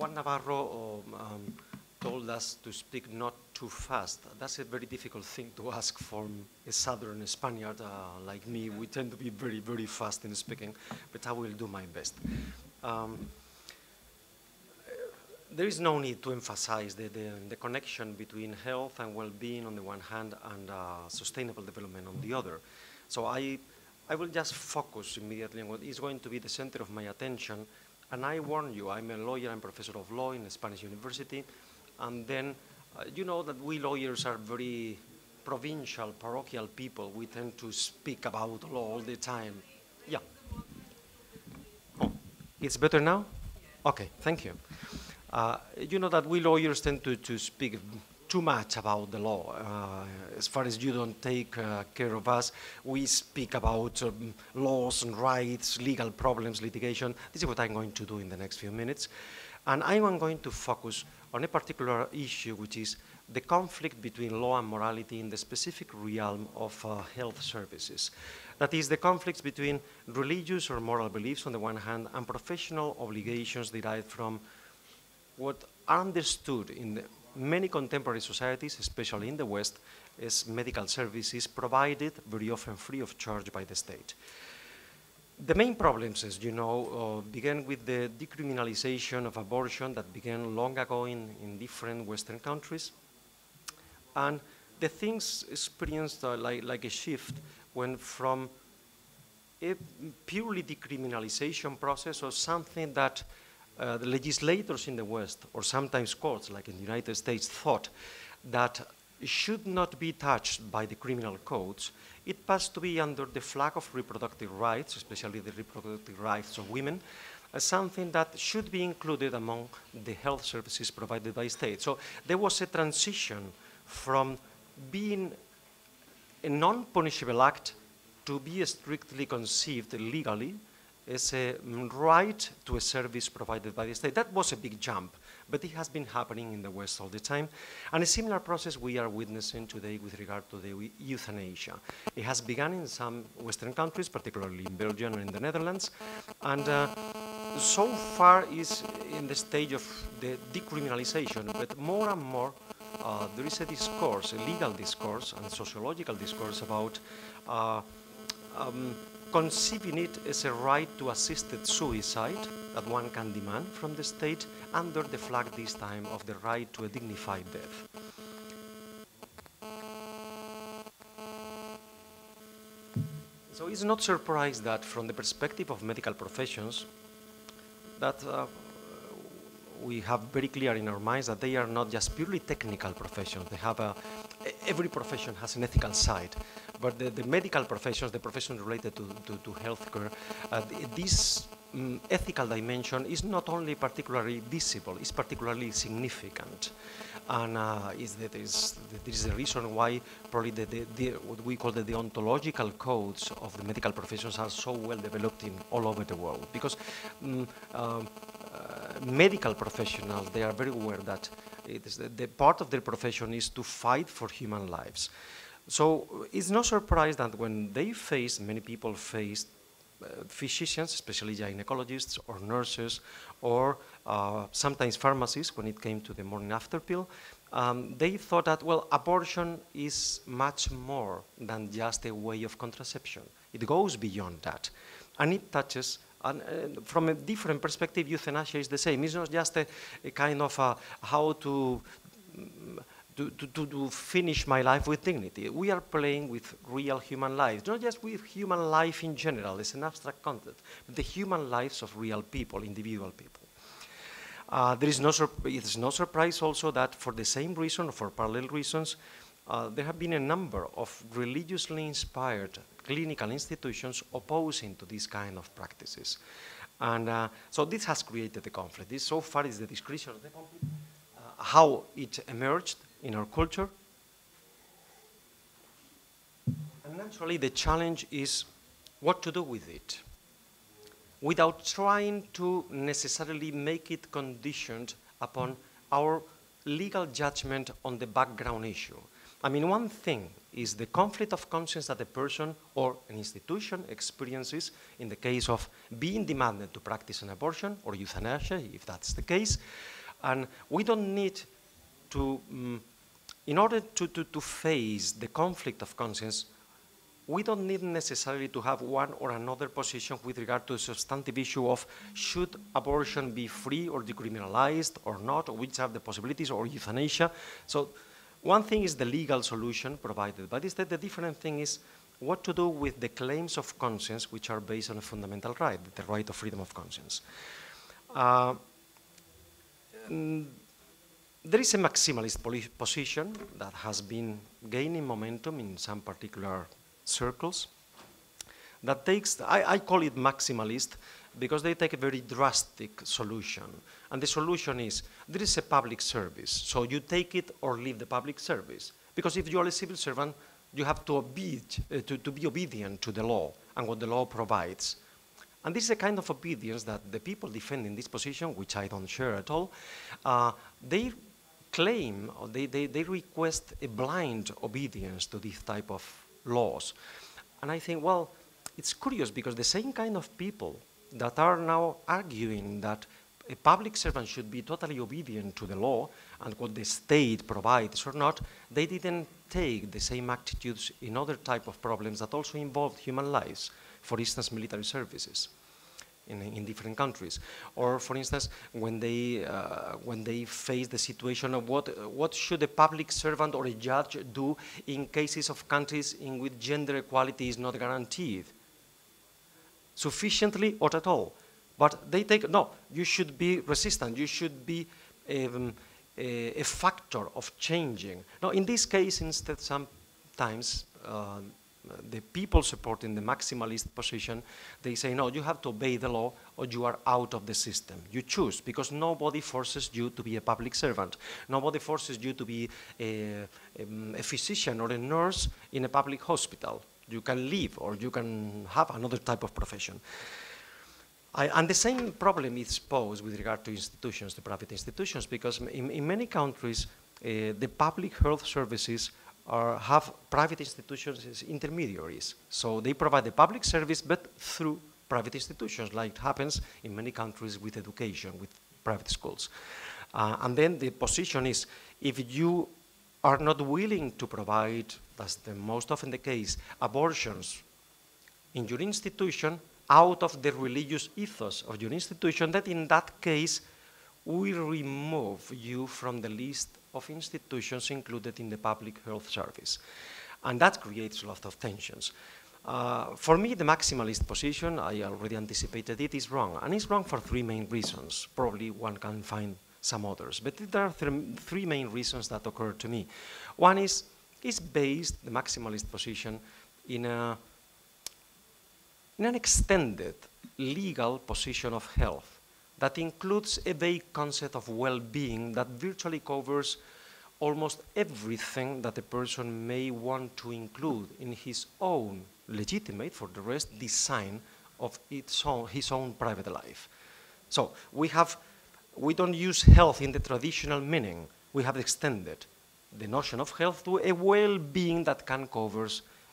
Juan Navarro um, um, told us to speak not too fast. That's a very difficult thing to ask from a southern Spaniard uh, like me. We tend to be very, very fast in speaking, but I will do my best. Um, there is no need to emphasize the, the, the, connection between health and well-being on the one hand and uh, sustainable development on the other. So I, I will just focus immediately on what is going to be the center of my attention. And I warn you, I'm a lawyer and professor of law in a Spanish university. And then uh, you know that we lawyers are very provincial, parochial people. We tend to speak about law all the time. Yeah. Oh, it's better now? Okay, thank you. Uh, you know that we lawyers tend to, to speak too much about the law. Uh, as far as you don't take uh, care of us, we speak about um, laws and rights, legal problems, litigation. This is what I'm going to do in the next few minutes. And I'm going to focus on a particular issue, which is the conflict between law and morality in the specific realm of uh, health services. That is, the conflicts between religious or moral beliefs on the one hand and professional obligations derived from what are understood in many contemporary societies, especially in the West, as medical services provided very often free of charge by the state. The main problems, as you know, uh, began with the decriminalization of abortion that began long ago in, in different Western countries. And the things experienced uh, like, like a shift when from a purely decriminalization process or something that uh, the legislators in the West, or sometimes courts, like in the United States, thought that should not be touched by the criminal codes, it passed to be under the flag of reproductive rights, especially the reproductive rights of women, as something that should be included among the health services provided by state. So there was a transition from being a non-punishable act to be strictly conceived legally as a right to a service provided by the state. That was a big jump, but it has been happening in the West all the time. And a similar process we are witnessing today with regard to the euthanasia. It has begun in some Western countries, particularly in Belgium and in the Netherlands, and uh, so far is in the stage of the decriminalization, but more and more uh, there is a discourse, a legal discourse and sociological discourse about uh, um, conceiving it as a right to assisted suicide that one can demand from the state under the flag this time of the right to a dignified death. So it's not surprised that from the perspective of medical professions that uh, we have very clear in our minds that they are not just purely technical professions. They have a, every profession has an ethical side, but the, the medical professions, the professions related to, to, to healthcare, uh, this um, ethical dimension is not only particularly visible, it's particularly significant. And uh, is that is, this is the reason why probably the, the, the, what we call the deontological codes of the medical professions are so well developed in all over the world. Because um, uh, medical professionals, they are very aware that the, the, part of their profession is to fight for human lives. So it's no surprise that when they face, many people face uh, physicians, especially gynecologists or nurses, or uh, sometimes pharmacists when it came to the morning after pill, um, they thought that, well, abortion is much more than just a way of contraception. It goes beyond that. And it touches and uh, from a different perspective, euthanasia is the same. It's not just a, a kind of a, how to, to, to, to, finish my life with dignity. We are playing with real human lives, not just with human life in general, it's an abstract concept, but the human lives of real people, individual people. Uh, there is no, it is no surprise also that for the same reason, or for parallel reasons, uh, there have been a number of religiously inspired clinical institutions opposing to these kind of practices. And uh, so this has created the conflict. This so far is the description of the conflict, uh, how it emerged in our culture. And naturally the challenge is what to do with it without trying to necessarily make it conditioned upon our legal judgment on the background issue. I mean, one thing is the conflict of conscience that a person or an institution experiences in the case of being demanded to practice an abortion or euthanasia, if that's the case. And we don't need to, um, in order to, to, to face the conflict of conscience, we don't need necessarily to have one or another position with regard to the substantive issue of should abortion be free or decriminalized or not, or which are the possibilities, or euthanasia. So one thing is the legal solution provided, but instead the different thing is what to do with the claims of conscience which are based on a fundamental right, the right of freedom of conscience. Uh, there is a maximalist position that has been gaining momentum in some particular circles that takes, I, I, call it maximalist because they take a very drastic solution. And the solution is, there is a public service, so you take it or leave the public service. Because if you are a civil servant, you have to, obey, uh, to, to be obedient to the law and what the law provides. And this is a kind of obedience that the people defending this position, which I don't share at all, uh, they claim or they, they, they request a blind obedience to this type of laws. And I think, well, it's curious because the same kind of people that are now arguing that a public servant should be totally obedient to the law and what the state provides or not, they didn't take the same attitudes in other type of problems that also involved human lives, for instance, military services in, in different countries. Or, for instance, when they, uh, when they face the situation of what, what should a public servant or a judge do in cases of countries in which gender equality is not guaranteed, sufficiently or at all. But they take, no, you should be resistant, you should be um, a, a, factor of changing. Now, in this case, instead, sometimes uh, the people supporting the maximalist position, they say, no, you have to obey the law or you are out of the system. You choose because nobody forces you to be a public servant. Nobody forces you to be a, um, a physician or a nurse in a public hospital. You can leave or you can have another type of profession. I, and the same problem is posed with regard to institutions, the private institutions, because in, in many countries, uh, the public health services are, have private institutions as intermediaries. So they provide the public service, but through private institutions, like happens in many countries with education, with private schools. Uh, and then the position is, if you are not willing to provide, that's the most often the case, abortions in your institution out of the religious ethos of your institution, that in that case, we remove you from the list of institutions included in the public health service. And that creates a lot of tensions. Uh, for me, the maximalist position, I already anticipated it, is wrong. And it's wrong for three main reasons. Probably one can find some others. But there are th three main reasons that occur to me. One is, it's based, the maximalist position, in, a, in an extended legal position of health that includes a vague concept of well-being that virtually covers almost everything that a person may want to include in his own legitimate, for the rest, design of its own, his own private life. So we have, we don't use health in the traditional meaning. We have extended the notion of health to a well-being that can cover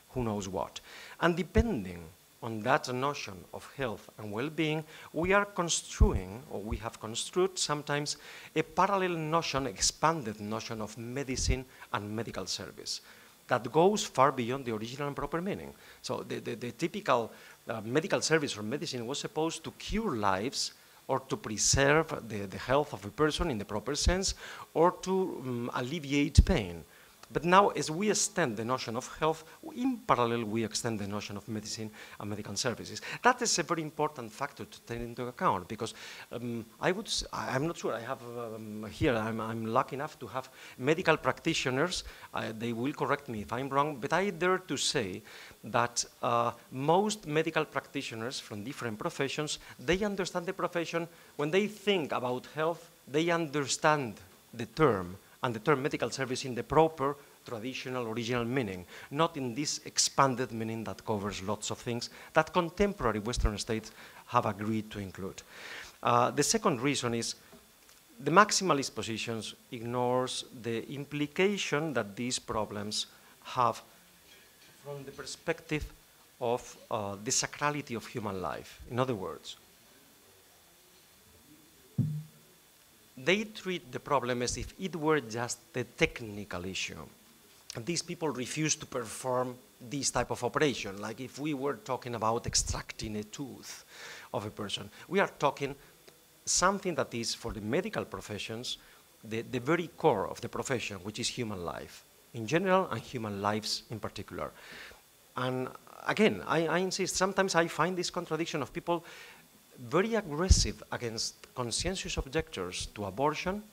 who knows what. And depending on that notion of health and well-being, we are construing, or we have construed sometimes, a parallel notion, expanded notion of medicine and medical service that goes far beyond the original and proper meaning. So the, the, the typical uh, medical service or medicine was supposed to cure lives or to preserve the, the health of a person in the proper sense or to um, alleviate pain. But now, as we extend the notion of health, in parallel, we extend the notion of medicine and medical services. That is a very important factor to take into account because um, I would, I'm not sure, I have um, here, I'm, I'm, lucky enough to have medical practitioners, uh, they will correct me if I'm wrong, but I dare to say that uh, most medical practitioners from different professions, they understand the profession, when they think about health, they understand the term and the term medical service in the proper traditional original meaning, not in this expanded meaning that covers lots of things that contemporary Western states have agreed to include. Uh, the second reason is the maximalist positions ignores the implication that these problems have from the perspective of uh, the sacrality of human life. In other words, they treat the problem as if it were just a technical issue. And these people refuse to perform this type of operation, like if we were talking about extracting a tooth of a person. We are talking something that is, for the medical professions, the, the very core of the profession, which is human life in general and human lives in particular. And again, I, I insist, sometimes I find this contradiction of people very aggressive against conscientious objectors to abortion,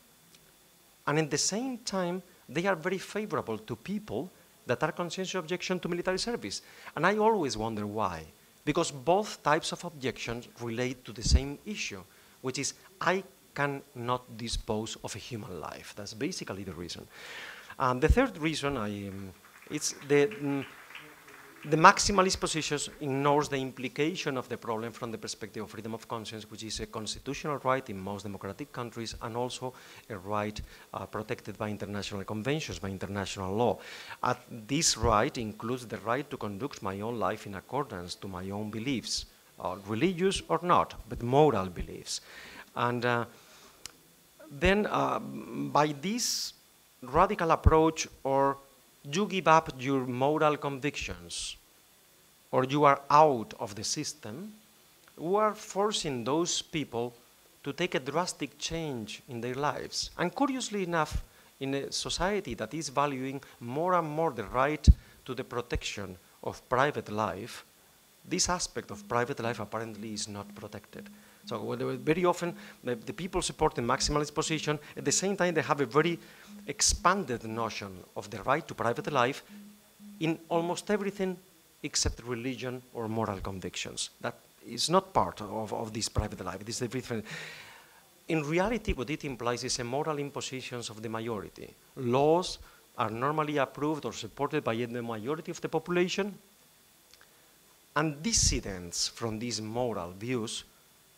and at the same time, they are very favorable to people that are conscientious objection to military service. And I always wonder why. Because both types of objections relate to the same issue, which is I cannot dispose of a human life. That's basically the reason. And the third reason, I, um, it's the, mm, the maximalist position ignores the implication of the problem from the perspective of freedom of conscience, which is a constitutional right in most democratic countries and also a right uh, protected by international conventions, by international law. Uh, this right includes the right to conduct my own life in accordance to my own beliefs, uh, religious or not, but moral beliefs. And uh, then uh, by this radical approach or you give up your moral convictions or you are out of the system, we are forcing those people to take a drastic change in their lives. And curiously enough, in a society that is valuing more and more the right to the protection of private life, this aspect of private life apparently is not protected. So very often the, the people support the maximalist position, at the same time they have a very expanded notion of the right to private life in almost everything except religion or moral convictions. That is not part of, of this private life. It is different. In reality, what it implies is a moral impositions of the majority. Laws are normally approved or supported by the majority of the population, and dissidents from these moral views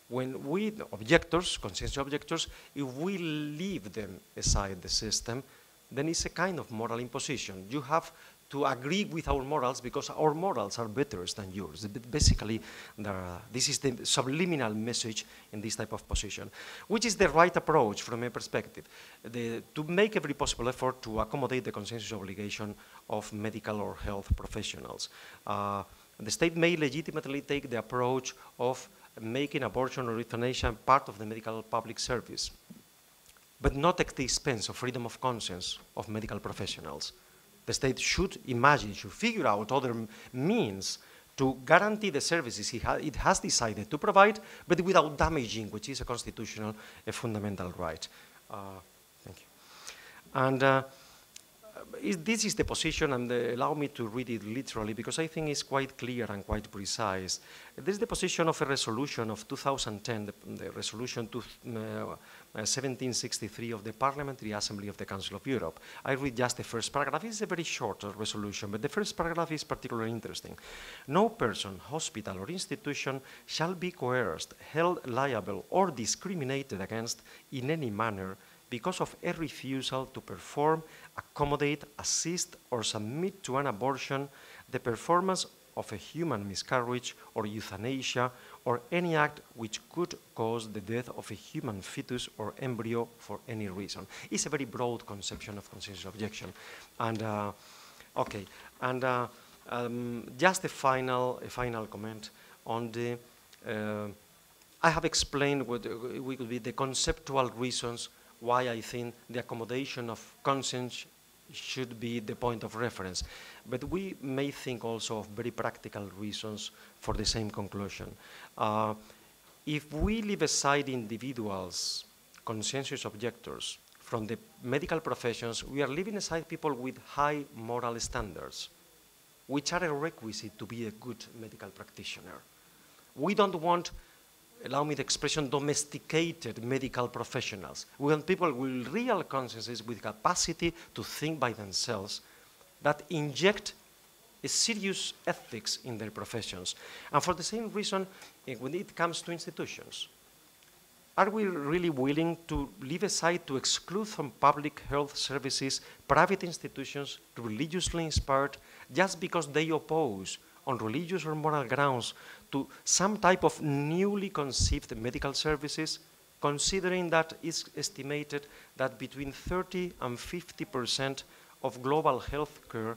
when we, objectors, conscientious objectors, if we leave them aside the system, then it's a kind of moral imposition. You have to agree with our morals because our morals are better than yours. Basically, this is the subliminal message in this type of position, which is the right approach from a perspective, the, to make every possible effort to accommodate the conscientious obligation of medical or health professionals. Uh, the state may legitimately take the approach of making abortion or euthanasia part of the medical public service, but not at the expense of freedom of conscience of medical professionals. The state should imagine, should figure out other means to guarantee the services it, ha it, has decided to provide, but without damaging, which is a constitutional, a fundamental right. Uh, thank you. And uh, is, this is the position, and uh, allow me to read it literally because I think it's quite clear and quite precise. This is the position of a resolution of 2010, the, the resolution to, uh, 1763 of the Parliamentary Assembly of the Council of Europe. I read just the first paragraph. It's a very short resolution, but the first paragraph is particularly interesting. No person, hospital, or institution shall be coerced, held liable, or discriminated against in any manner because of a refusal to perform, accommodate, assist, or submit to an abortion, the performance of a human miscarriage or euthanasia, or any act which could cause the death of a human fetus or embryo for any reason. It's a very broad conception of conscientious objection. And, uh, okay, and uh, um, just a final, a final comment on the, uh, I have explained what would be the conceptual reasons why I think the accommodation of conscience should be the point of reference. But we may think also of very practical reasons for the same conclusion. Uh, if we leave aside individuals, conscientious objectors, from the medical professions, we are leaving aside people with high moral standards, which are a requisite to be a good medical practitioner. We don't want allow me the expression, domesticated medical professionals. We want people with real consciences, with capacity to think by themselves, that inject a serious ethics in their professions. And for the same reason, eh, when it comes to institutions, are we really willing to leave aside to exclude from public health services private institutions religiously inspired just because they oppose on religious or moral grounds to some type of newly conceived medical services, considering that it's estimated that between 30 and 50 percent of global health care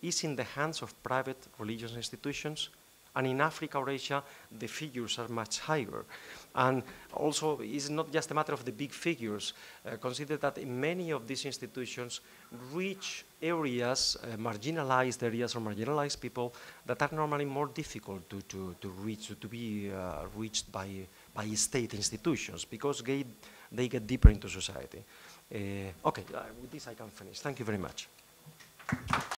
is in the hands of private religious institutions? And in Africa or Asia, the figures are much higher. And also, it's not just a matter of the big figures. Uh, consider that many of these institutions reach areas, uh, marginalized areas or marginalized people that are normally more difficult to, to, to reach, to be uh, reached by, by state institutions because they, they get deeper into society. Uh, okay, uh, with this I can finish. Thank you very much.